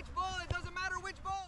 Which ball. It doesn't matter which ball.